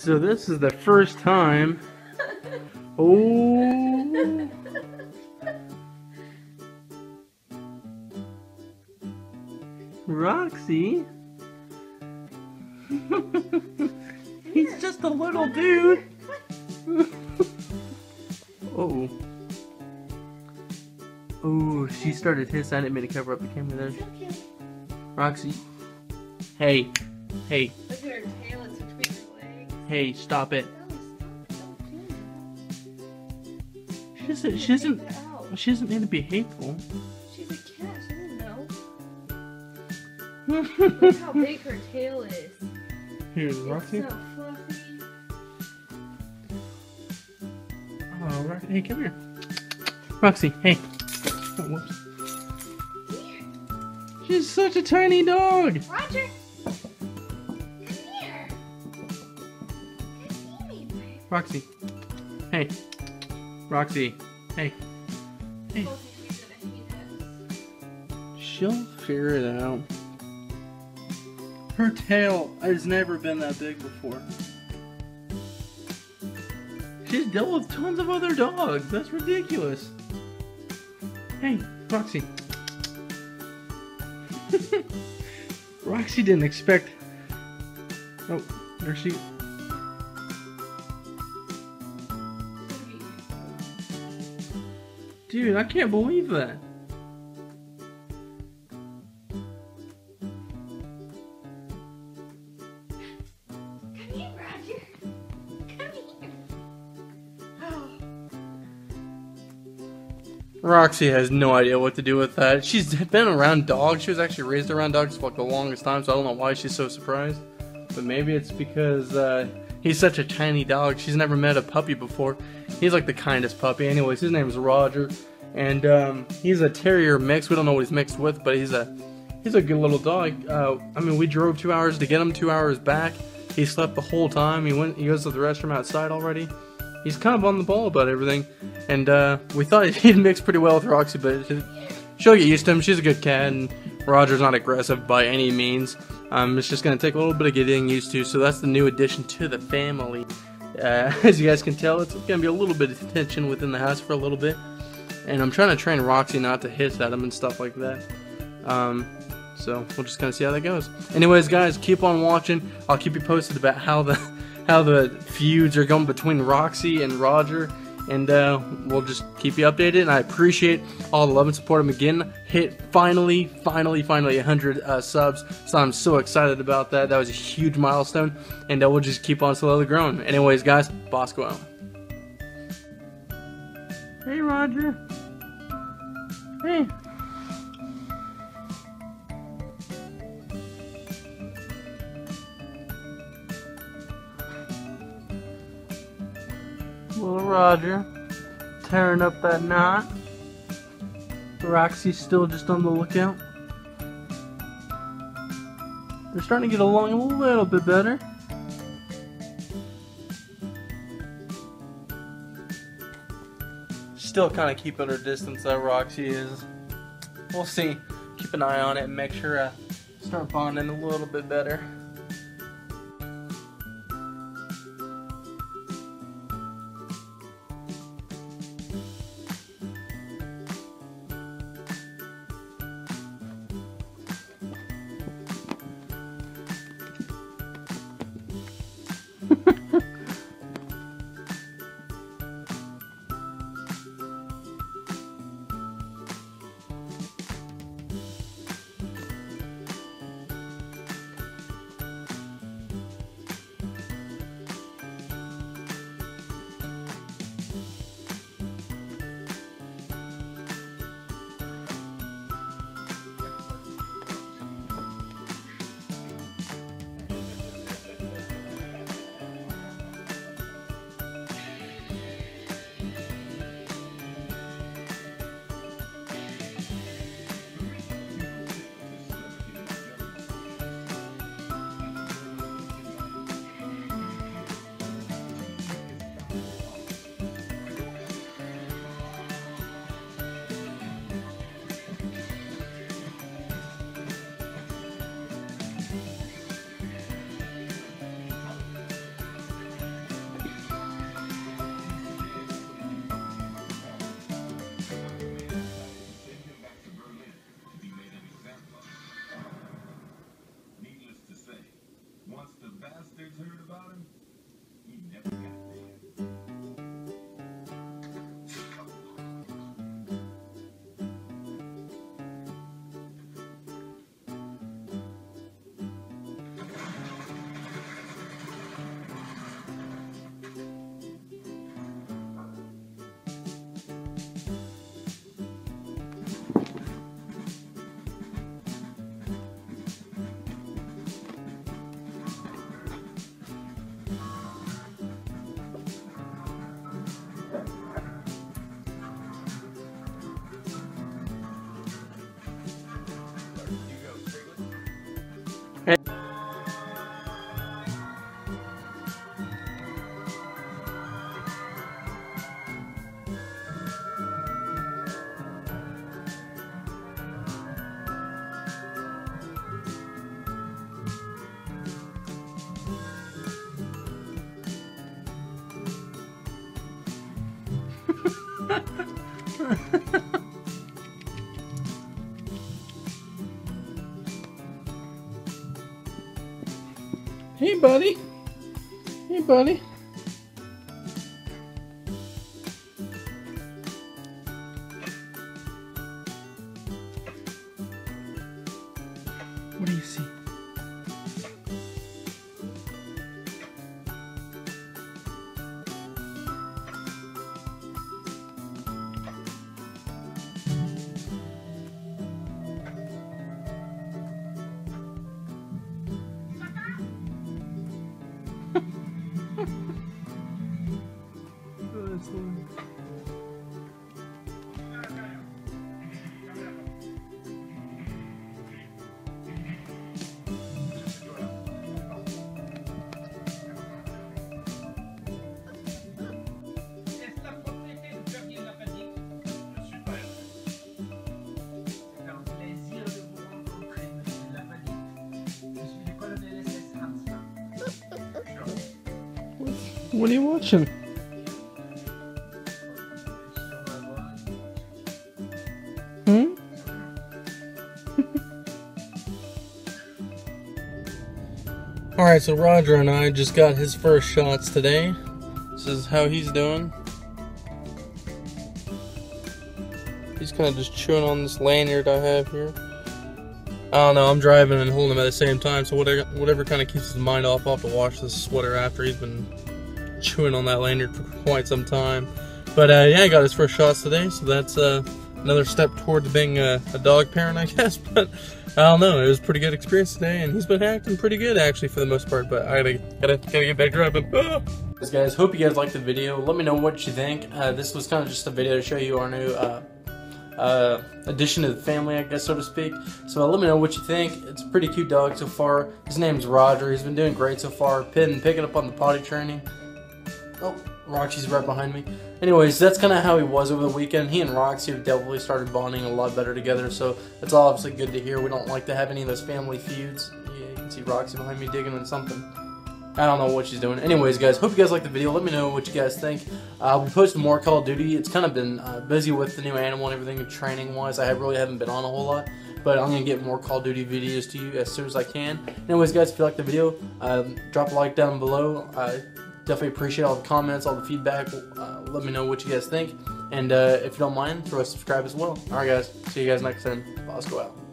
So this is the first time. Oh. Roxy. He's just a little dude. oh. Oh, she started hissing. I didn't mean to cover up the camera there. Roxy. Hey. Hey. Hey, stop it. No, stop. Don't do that. She doesn't, she doesn't, Take her out. she doesn't mean to be hateful. She's a cat, she doesn't know. Look how big her tail is. Here's Roxy. So fluffy. Oh, Roxy. Hey, come here. Roxy, hey. Oh, whoops. She's such a tiny dog. Roger! Roxy. Hey. Roxy. Hey. Hey. Both of you gonna hate us. She'll figure it out. Her tail has never been that big before. She's dealt with tons of other dogs. That's ridiculous. Hey, Roxy. Roxy didn't expect. Oh, there she. Dude, I can't believe that. Come here, Roger. Come here. Roxy has no idea what to do with that. She's been around dogs. She was actually raised around dogs for like the longest time, so I don't know why she's so surprised. But maybe it's because uh, he's such a tiny dog. She's never met a puppy before. He's like the kindest puppy. Anyways, his name is Roger, and um, he's a terrier mix. We don't know what he's mixed with, but he's a he's a good little dog. Uh, I mean, we drove two hours to get him, two hours back. He slept the whole time. He went. He goes to the restroom outside already. He's kind of on the ball about everything, and uh, we thought he'd mix pretty well with Roxy, but she'll get used to him. She's a good cat, and Roger's not aggressive by any means. Um, it's just gonna take a little bit of getting used to. So that's the new addition to the family. Uh, as you guys can tell, it's gonna be a little bit of tension within the house for a little bit, and I'm trying to train Roxy not to hiss at him and stuff like that. Um, so we'll just kind of see how that goes. Anyways, guys, keep on watching. I'll keep you posted about how the how the feuds are going between Roxy and Roger, and uh, we'll just keep you updated. And I appreciate all the love and support. I'm again hit finally, finally, finally 100 uh, subs, so I'm so excited about that. That was a huge milestone, and uh, we'll just keep on slowly growing. Anyways, guys, Bosco out. Hey, Roger. Hey. Little Roger tearing up that knot. Roxy's still just on the lookout. They're starting to get along a little bit better. Still kind of keeping her distance, that Roxy is. We'll see. Keep an eye on it and make sure I start bonding a little bit better. Hey, buddy. Hey, buddy. What do you see? What are you watching? Hmm? Alright, so Roger and I just got his first shots today. This is how he's doing. He's kind of just chewing on this lanyard I have here. I don't know, I'm driving and holding him at the same time, so whatever, whatever kind of keeps his mind off, I'll have to wash this sweater after. He's been chewing on that lanyard for quite some time. But uh, yeah, I got his first shots today, so that's uh, another step towards being a, a dog parent, I guess. But I don't know, it was pretty good experience today, and he's been acting pretty good actually for the most part. But I gotta gotta, gotta get back driving. Ah! Guys, hope you guys liked the video. Let me know what you think. Uh, this was kind of just a video to show you our new uh, uh, addition to the family, I guess, so to speak. So let me know what you think. It's a pretty cute dog so far. His name's Roger. He's been doing great so far. Pin picking up on the potty training. Oh, Roxy's right behind me. Anyways, that's kind of how he was over the weekend. He and Roxy have definitely started bonding a lot better together, so that's obviously good to hear. We don't like to have any of those family feuds. Yeah, you can see Roxy behind me digging in something. I don't know what she's doing. Anyways, guys, hope you guys like the video. Let me know what you guys think. Uh, I'll be posting more Call of Duty. It's kind of been uh, busy with the new animal and everything, training-wise. I really haven't been on a whole lot, but I'm going to get more Call of Duty videos to you as soon as I can. Anyways, guys, if you like the video, um, drop a like down below. Definitely appreciate all the comments, all the feedback. Uh, let me know what you guys think. And uh, if you don't mind, throw a subscribe as well. Alright, guys. See you guys next time. Bosco out.